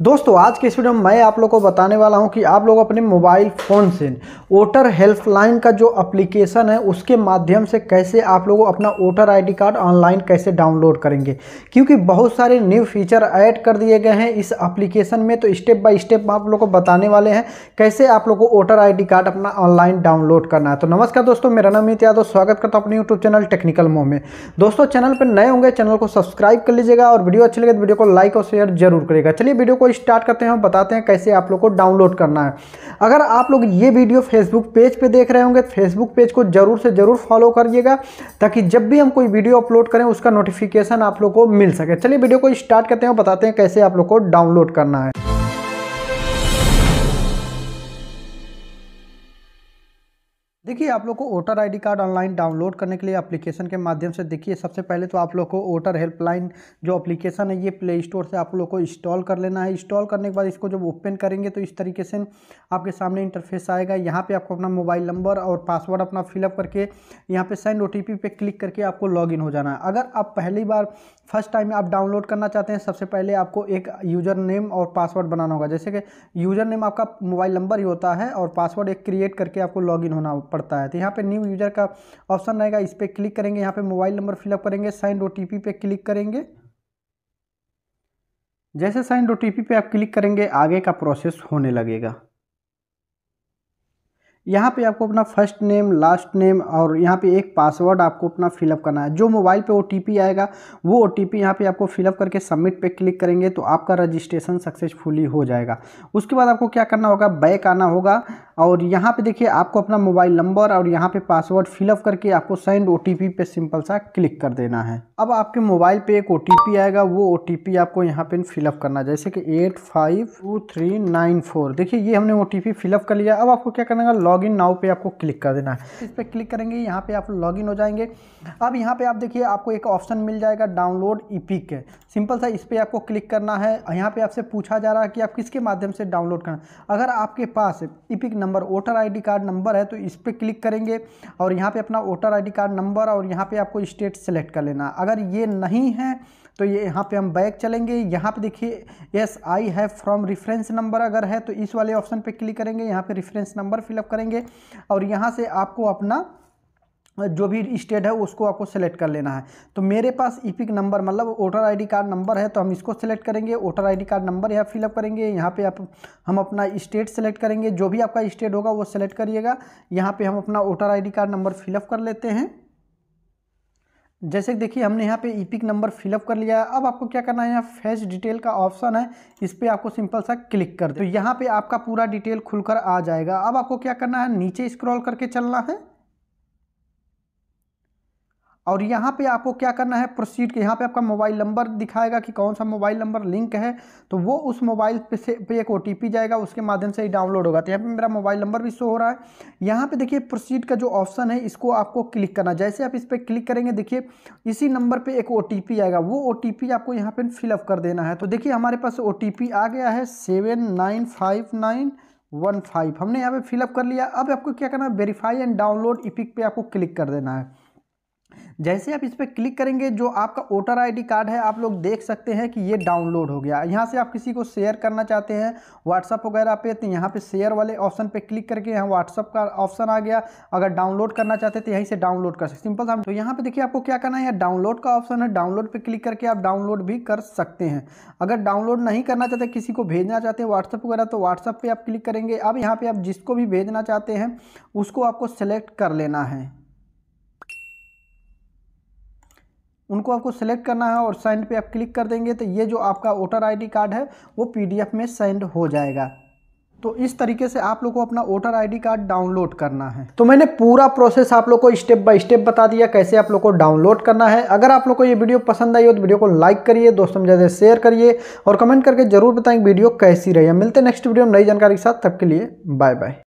दोस्तों, आज के इस वीडियो में मैं आप लोग को बताने वाला हूँ कि आप लोग अपने मोबाइल फ़ोन से वोटर हेल्पलाइन का जो एप्लीकेशन है, उसके माध्यम से कैसे आप लोग अपना वोटर आईडी कार्ड ऑनलाइन कैसे डाउनलोड करेंगे। क्योंकि बहुत सारे न्यू फीचर ऐड कर दिए गए हैं इस एप्लीकेशन में तो स्टेप बाय स्टेप आप लोग को बताने वाले हैं कैसे आप लोग को वोटर आईडी कार्ड अपना ऑनलाइन डाउनलोड करना है। तो नमस्कार दोस्तों, मेरा नाम अमित यादव, स्वागत करता हूँ अपने यूट्यूब चैनल टेक्निकल मोह में। दोस्तों चैनल पर नए होंगे चैनल को सब्सक्राइब कर लीजिएगा और वीडियो अच्छी लगे तो वीडियो को लाइक और शेयर ज़रूर करेगा चलिए वीडियो को स्टार्ट करते हैं और बताते हैं कैसे आप लोग को डाउनलोड करना है। अगर आप लोग ये वीडियो फेसबुक पेज पे देख रहे होंगे तो फेसबुक पेज को ज़रूर से ज़रूर फॉलो करिएगा, ताकि जब भी हम कोई वीडियो अपलोड करें, उसका नोटिफिकेशन आप लोग को मिल सके। चलिए वीडियो को स्टार्ट करते हैं और बताते हैं कैसे आप लोग को डाउनलोड करना है। देखिए, आप लोग को voter ID card online download करने के लिए एप्लीकेशन के माध्यम से देखिए, सबसे पहले तो आप लोग को वोटर हेल्पलाइन जो एप्लीकेशन है, ये प्ले स्टोर से आप लोग को इंस्टॉल कर लेना है। इंस्टॉल करने के बाद इसको जब ओपन करेंगे तो इस तरीके से आपके सामने इंटरफेस आएगा। यहाँ पे आपको अपना मोबाइल नंबर और पासवर्ड अपना फिलअप करके यहाँ पे सेंड ओ टी पे क्लिक करके आपको लॉग हो जाना है। अगर आप पहली बार फ़र्स्ट टाइम आप डाउनलोड करना चाहते हैं, सबसे पहले आपको एक यूज़र नेम और पासवर्ड बनाना होगा। जैसे कि यूज़र नेम आपका मोबाइल नंबर ही होता है और पासवर्ड एक क्रिएट करके आपको लॉगिन होना पड़ता है। तो यहाँ पे न्यू यूज़र का ऑप्शन रहेगा इस पर क्लिक करेंगे, यहाँ पे मोबाइल नंबर फिलअप करेंगे साइन ओ पे क्लिक करेंगे। जैसे साइन ओ पे आप क्लिक करेंगे, आगे का प्रोसेस होने लगेगा। यहाँ पे आपको अपना फ़र्स्ट नेम लास्ट नेम और यहाँ पे एक पासवर्ड आपको अपना फिलअप करना है। जो मोबाइल पे ओ आएगा, वो ओ टी पी यहाँ पर आपको फिलअप करके सबमिट पे क्लिक करेंगे तो आपका रजिस्ट्रेशन सक्सेसफुली हो जाएगा। उसके बाद आपको क्या करना होगा? बैक आना होगा और यहाँ पे देखिए आपको अपना मोबाइल नंबर और यहाँ पे पासवर्ड फिलअप करके आपको सेंड ओ पे सिंपल सा क्लिक कर देना है। अब आपके मोबाइल पे एक ओटीपी आएगा, वो ओटीपी आपको यहाँ पे फिलअप करना जैसे कि eight five two three nine four देखिए ये हमने ओ फिलअप कर लिया। अब आपको क्या करना है? लॉग इन नाउ पे आपको क्लिक कर देना है। इस पर क्लिक करेंगे, यहाँ पे आप लॉग इन हो जाएँगे। अब यहाँ पे आप देखिए, आपको एक ऑप्शन मिल जाएगा डाउनलोड इपिक सिंपल सा इस पर आपको क्लिक करना है। यहाँ पे आपसे पूछा जा रहा है कि आप किसके माध्यम से डाउनलोड करना अगर आपके पास EPIC number, voter ID card number है तो इस पर क्लिक करेंगे और यहाँ पर अपना वोटर आईडी कार्ड नंबर और यहाँ पे आपको स्टेट सेलेक्ट कर लेना अगर ये नहीं है तो ये यहाँ पे हम बैक चलेंगे। यहाँ पे देखिए yes I have from reference number अगर है तो इस वाले ऑप्शन पे क्लिक करेंगे। यहाँ पे रेफरेंस नंबर फिलअप करेंगे और यहाँ से आपको अपना जो भी स्टेट है उसको आपको सेलेक्ट कर लेना है। तो मेरे पास ईपिक नंबर मतलब वोटर आईडी कार्ड नंबर है तो हम इसको सेलेक्ट करेंगे। वोटर आईडी कार्ड नंबर यहाँ फिलअप करेंगे। यहाँ पे आप, हम अपना स्टेट सेलेक्ट करेंगे। जो भी आपका स्टेट होगा वो सेलेक्ट करिएगा। यहाँ पे हम अपना voter ID card number fill up कर लेते हैं। जैसे कि देखिए, हमने यहाँ पे ईपिक नंबर फिलअप कर लिया है। अब आपको क्या करना है, यहाँ फेस डिटेल का ऑप्शन है। इस पर आपको सिंपल सा क्लिक कर दे। तो यहाँ पे आपका पूरा डिटेल खुलकर आ जाएगा। अब आपको क्या करना है, नीचे स्क्रॉल करके चलना है। और यहाँ पे आपको क्या करना है? प्रोसीड के, यहाँ पे आपका मोबाइल नंबर दिखाएगा कि कौन सा मोबाइल नंबर लिंक है। तो वो उस मोबाइल पे से, पे एक ओटीपी जाएगा, उसके माध्यम से ही डाउनलोड होगा। तो यहाँ पे मेरा मोबाइल नंबर भी शो हो रहा है। यहाँ पे देखिए प्रोसीड का जो ऑप्शन है, इसको आपको क्लिक करना जैसे आप इस पर क्लिक करेंगे, देखिए, इसी नंबर पर एक ओटीपी आएगा। वो ओटीपी आपको यहाँ पर फिलअप कर देना है। तो देखिए, हमारे पास ओटीपी आ गया है seven nine five nine one five हमने यहाँ पे फिलअप कर लिया। अब आपको क्या करना है? वेरीफाई एंड डाउनलोड इपिक पे आपको क्लिक कर देना है। जैसे आप इस पर क्लिक करेंगे, जो आपका वोटर आईडी कार्ड है, आप लोग देख सकते हैं कि ये डाउनलोड हो गया। यहाँ से आप किसी को शेयर करना चाहते हैं व्हाट्सअप वगैरह पे तो यहाँ पे शेयर वाले ऑप्शन पे क्लिक करके यहाँ व्हाट्सअप का ऑप्शन आ गया। अगर डाउनलोड करना चाहते तो यहीं से डाउनलोड कर सकते सिंपल सा तो यहाँ पर देखिए आपको क्या करना है डाउनलोड का ऑप्शन है। डाउनलोड पर क्लिक करके आप डाउनलोड भी कर सकते हैं। अगर डाउनलोड नहीं करना चाहते, किसी को भेजना चाहते हैं व्हाट्सअप वगैरह तो व्हाट्सअप पर आप क्लिक करेंगे। अब यहाँ पर आप जिसको भी भेजना चाहते हैं, उसको आपको सेलेक्ट कर लेना है। उनको आपको सेलेक्ट करना है और सेंड पे आप क्लिक कर देंगे तो ये जो आपका वोटर आईडी कार्ड है, वो पीडीएफ में सेंड हो जाएगा। तो इस तरीके से आप लोग को अपना वोटर आईडी कार्ड डाउनलोड करना है। तो मैंने पूरा प्रोसेस आप लोग को स्टेप बाय स्टेप बता दिया कैसे आप लोग को डाउनलोड करना है। अगर आप लोग को ये वीडियो पसंद आई हो तो वीडियो को लाइक करिए, दोस्तों में ज़्यादा शेयर करिए और कमेंट करके ज़रूर बताएँ वीडियो कैसी रही है। मिलते नेक्स्ट वीडियो में नई जानकारी के साथ, तब के लिए बाय बाय